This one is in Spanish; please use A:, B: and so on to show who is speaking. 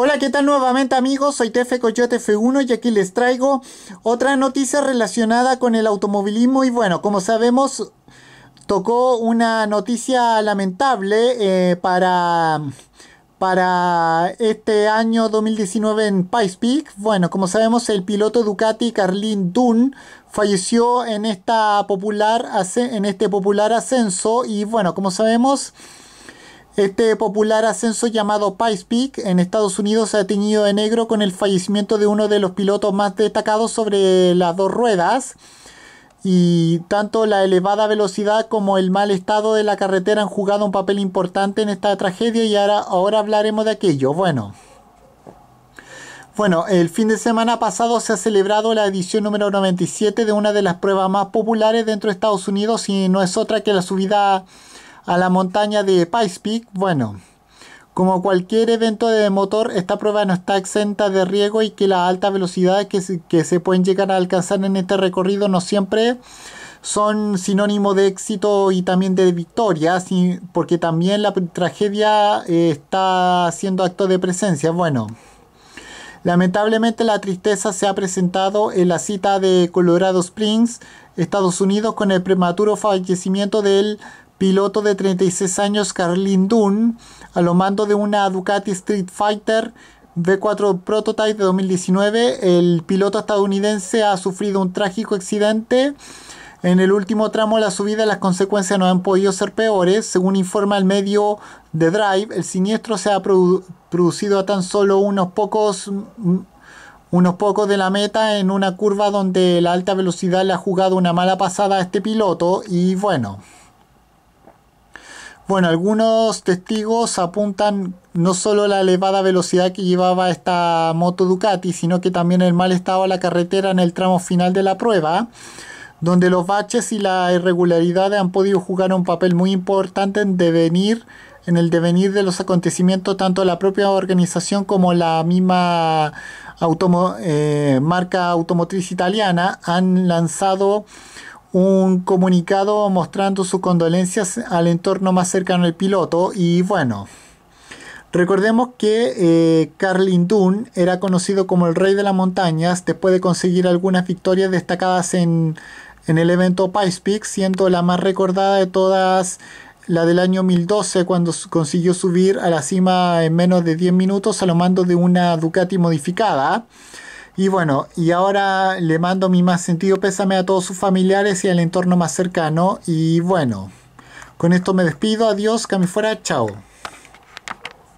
A: Hola, ¿qué tal nuevamente amigos? Soy Tefe Coyote F1 y aquí les traigo otra noticia relacionada con el automovilismo y bueno, como sabemos, tocó una noticia lamentable eh, para, para este año 2019 en Pikes Peak. Bueno, como sabemos, el piloto Ducati Carlin Dunn falleció en, esta popular, en este popular ascenso y bueno, como sabemos... Este popular ascenso llamado Pikes Peak en Estados Unidos se ha teñido de negro con el fallecimiento de uno de los pilotos más destacados sobre las dos ruedas. Y tanto la elevada velocidad como el mal estado de la carretera han jugado un papel importante en esta tragedia y ahora, ahora hablaremos de aquello. Bueno. Bueno, el fin de semana pasado se ha celebrado la edición número 97 de una de las pruebas más populares dentro de Estados Unidos y no es otra que la subida a la montaña de Pikes Peak, bueno, como cualquier evento de motor, esta prueba no está exenta de riesgo y que las altas velocidades que se, que se pueden llegar a alcanzar en este recorrido no siempre son sinónimo de éxito y también de victoria, porque también la tragedia eh, está haciendo acto de presencia. Bueno, lamentablemente la tristeza se ha presentado en la cita de Colorado Springs, Estados Unidos, con el prematuro fallecimiento del piloto de 36 años Carlin Dunn, a lo mando de una Ducati Street Fighter V4 Prototype de 2019. El piloto estadounidense ha sufrido un trágico accidente. En el último tramo de la subida las consecuencias no han podido ser peores. Según informa el medio de Drive, el siniestro se ha producido a tan solo unos pocos unos pocos de la meta en una curva donde la alta velocidad le ha jugado una mala pasada a este piloto y bueno. Bueno, algunos testigos apuntan no solo la elevada velocidad que llevaba esta moto Ducati, sino que también el mal estado de la carretera en el tramo final de la prueba, donde los baches y la irregularidad han podido jugar un papel muy importante en el devenir de los acontecimientos tanto la propia organización como la misma eh, marca automotriz italiana han lanzado un comunicado mostrando sus condolencias al entorno más cercano al piloto y bueno, recordemos que eh, Carlin Dunn era conocido como el rey de las montañas después de conseguir algunas victorias destacadas en, en el evento Pikes Peak, siendo la más recordada de todas la del año 2012 cuando consiguió subir a la cima en menos de 10 minutos a lo mando de una Ducati modificada. Y bueno, y ahora le mando mi más sentido pésame a todos sus familiares y al entorno más cercano. Y bueno, con esto me despido. Adiós, que fuera. Chao.